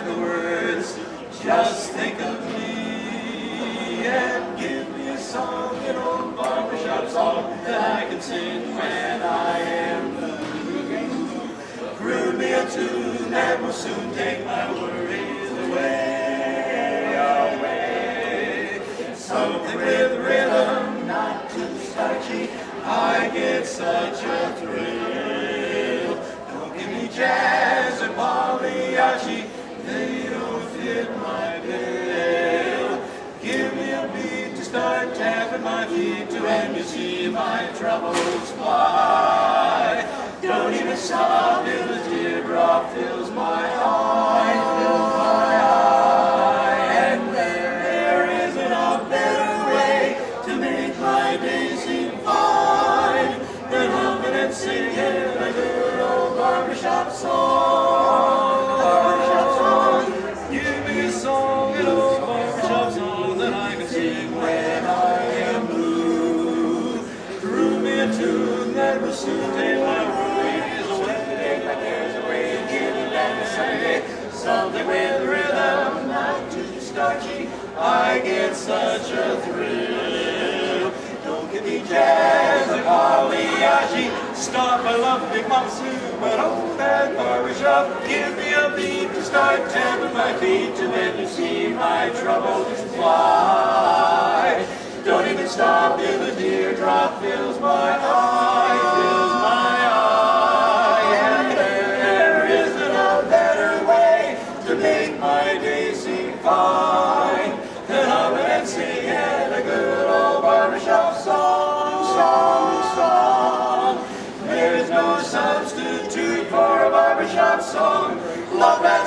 the words, just think of me and give me a song, an old barbershop song that I can sing when I am blue. Groove me a tune that will soon take my word. open my feet to him, you see my troubles fly. something with rhythm, not too. I get such a thrill. Don't give me jazz and Kobayashi. Stop, I love Big Matsu, but oh, that. Give me a beat to start tapping my feet and then you see my troubles fly. Don't even stop if a teardrop fills my eye. tomorrow.